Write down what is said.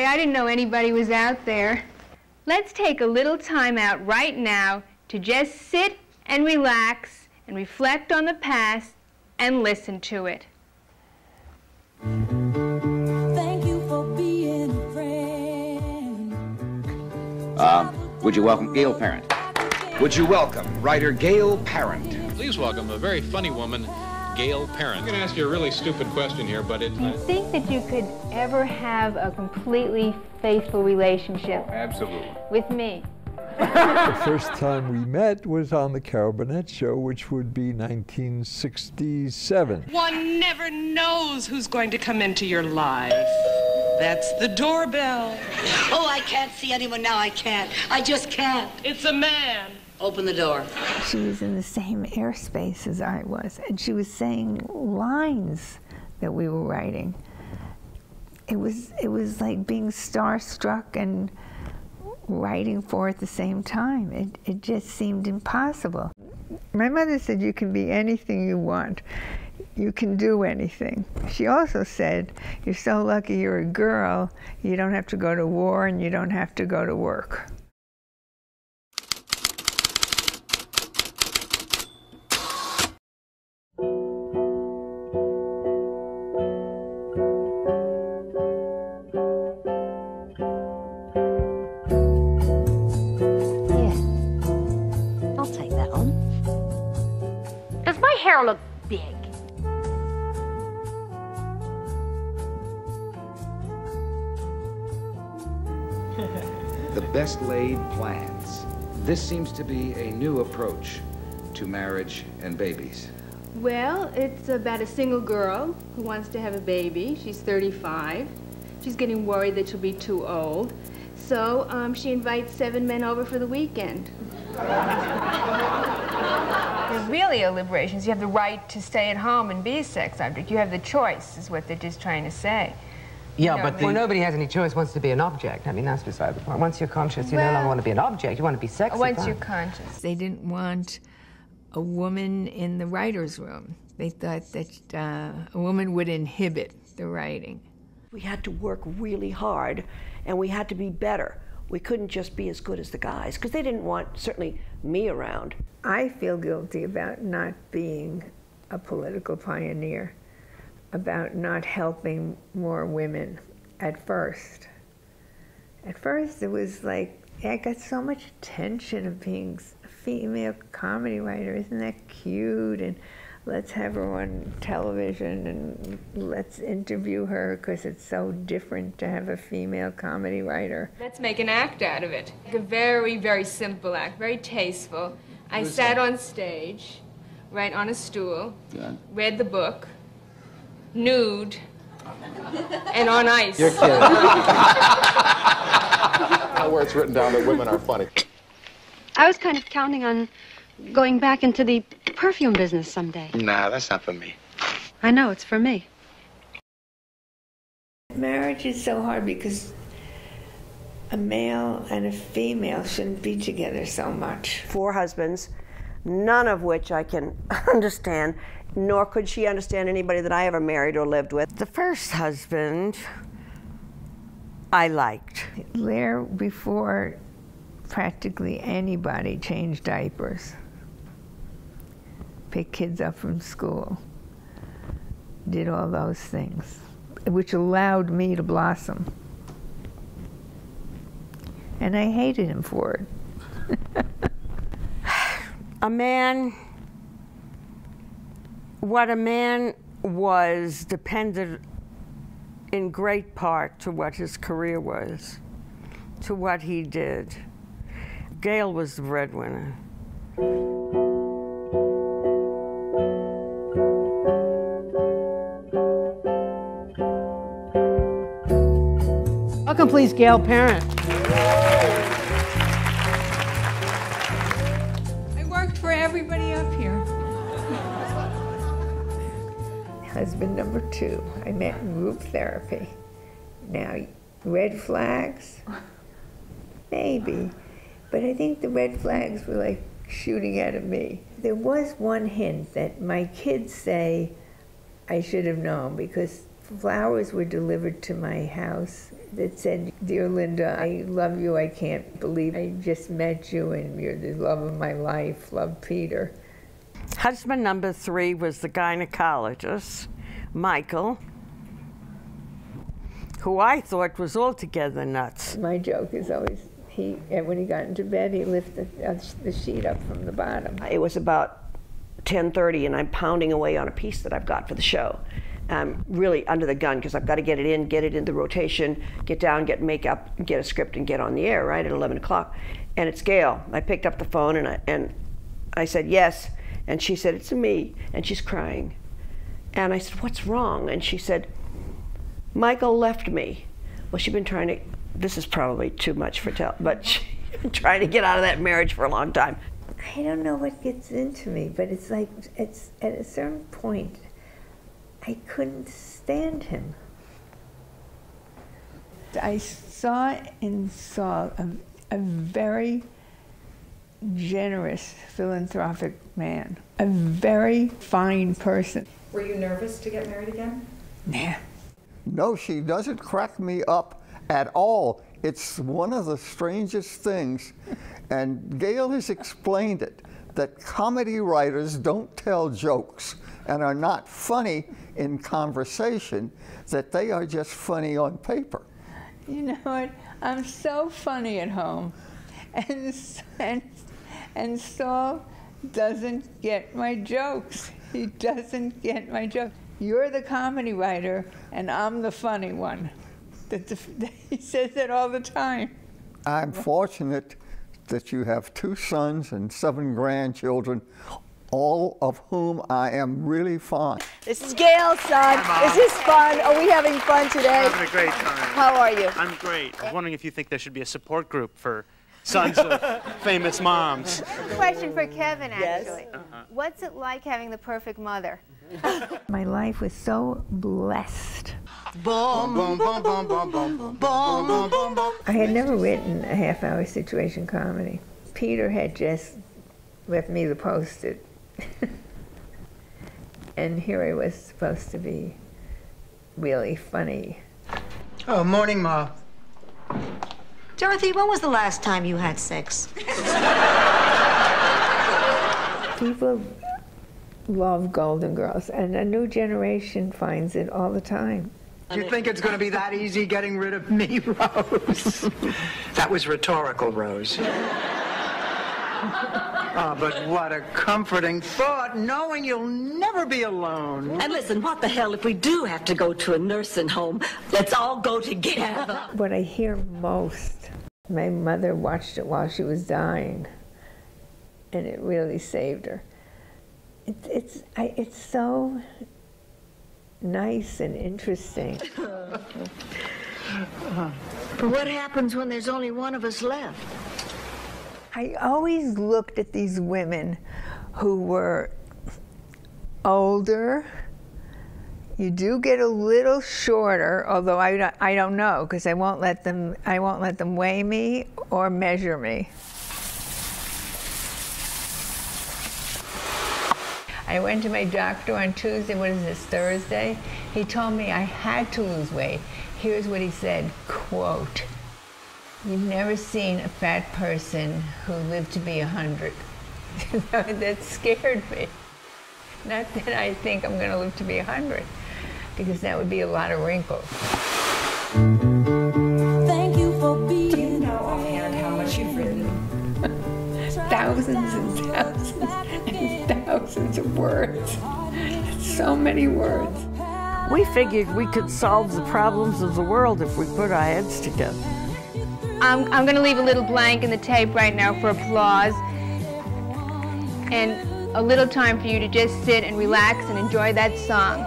Hi, I didn't know anybody was out there. Let's take a little time out right now to just sit and relax and reflect on the past and listen to it. Thank you for being a friend. Uh, would you welcome Gail Parent? Would you welcome writer Gail Parent? Please welcome a very funny woman, Gail Parent. I'm going to ask you a really stupid question here, but it. Do you think that you could ever have a completely faithful relationship Absolutely. with me? the first time we met was on the Carol Burnett show, which would be 1967. One never knows who's going to come into your life. That's the doorbell. Oh, I can't see anyone now. I can't. I just can't. It's a man. Open the door. She was in the same airspace as I was, and she was saying lines that we were writing. It was it was like being starstruck and writing for at the same time. It it just seemed impossible. My mother said you can be anything you want. You can do anything. She also said, You're so lucky you're a girl, you don't have to go to war and you don't have to go to work. The best laid plans. This seems to be a new approach to marriage and babies. Well, it's about a single girl who wants to have a baby. She's 35. She's getting worried that she'll be too old. So um, she invites seven men over for the weekend. There's really a liberation. You have the right to stay at home and be a sex object. You have the choice, is what they're just trying to say. Yeah, know, but the- well, nobody has any choice wants to be an object. I mean, that's beside the point. Once you're conscious, you no longer want to be an object. You want to be sexy. Once fine. you're conscious. They didn't want a woman in the writer's room. They thought that uh, a woman would inhibit the writing. We had to work really hard and we had to be better. We couldn't just be as good as the guys because they didn't want, certainly, me around. I feel guilty about not being a political pioneer, about not helping more women at first. At first, it was like, I got so much attention of being a female comedy writer. Isn't that cute? And let's have her on television and let's interview her because it's so different to have a female comedy writer. Let's make an act out of it. Like A very, very simple act, very tasteful. I sat on stage, right on a stool, Good. read the book, nude, and on ice. You're kidding. where it's written down that women are funny. I was kind of counting on going back into the perfume business someday. Nah, that's not for me. I know, it's for me. Marriage is so hard because a male and a female shouldn't be together so much. Four husbands, none of which I can understand, nor could she understand anybody that I ever married or lived with. The first husband I liked. There, before practically anybody changed diapers, picked kids up from school, did all those things, which allowed me to blossom. And I hated him for it. A man, what a man was depended in great part to what his career was, to what he did. Gail was the breadwinner. Welcome, please, Gail Parent. Husband number two, I met in group therapy. Now, red flags? Maybe. But I think the red flags were like shooting out of me. There was one hint that my kids say I should have known because flowers were delivered to my house that said, Dear Linda, I love you. I can't believe I just met you and you're the love of my life. Love Peter. Husband number three was the gynecologist, Michael, who I thought was altogether nuts. My joke is always he, when he got into bed, he lifted uh, the sheet up from the bottom. It was about 10:30, and I'm pounding away on a piece that I've got for the show. I'm really under the gun because I've got to get it in, get it into rotation, get down, get makeup, get a script, and get on the air right at 11 o'clock. And it's Gail. I picked up the phone and I, and I said yes, and she said it's me, and she's crying. And I said, "What's wrong?" And she said, "Michael left me." Well, she'd been trying to. This is probably too much for tell, but she'd been trying to get out of that marriage for a long time. I don't know what gets into me, but it's like it's at a certain point I couldn't stand him. I saw and saw a, a very generous, philanthropic man, a very fine person. Were you nervous to get married again? Nah. No, she doesn't crack me up at all. It's one of the strangest things, and Gail has explained it, that comedy writers don't tell jokes and are not funny in conversation, that they are just funny on paper. You know what? I'm so funny at home. And, and, and Saul doesn't get my jokes. He doesn't get my jokes. You're the comedy writer, and I'm the funny one. He says that all the time. I'm fortunate that you have two sons and seven grandchildren, all of whom I am really fond. This is Gail's son. Is this fun? Are we having fun today? Having a great time. How are you? I'm great. I was wondering if you think there should be a support group for sons of famous moms. Question for Kevin, actually. Yes. Uh -huh. What's it like having the perfect mother? My life was so blessed. I had never written a half hour situation comedy. Peter had just left me the post it. and here I was supposed to be really funny. Oh, morning, Ma. Dorothy, when was the last time you had sex? People love Golden Girls, and a new generation finds it all the time. You think it's going to be that easy getting rid of me, Rose? that was rhetorical, Rose. Oh, but what a comforting thought, knowing you'll never be alone. And listen, what the hell if we do have to go to a nursing home? Let's all go together. What I hear most, my mother watched it while she was dying, and it really saved her. It, it's, I, it's so nice and interesting. But what happens when there's only one of us left? I always looked at these women who were older. You do get a little shorter, although I don't, I don't know because I won't let them I won't let them weigh me or measure me. I went to my doctor on Tuesday, what is this, Thursday? He told me I had to lose weight. Here's what he said, quote, You've never seen a fat person who lived to be a 100. that scared me. Not that I think I'm going to live to be a 100, because that would be a lot of wrinkles. Thank you for being. Do you know offhand how much you've written? thousands and thousands and thousands of words. So many words. We figured we could solve the problems of the world if we put our heads together. I'm, I'm going to leave a little blank in the tape right now for applause and a little time for you to just sit and relax and enjoy that song.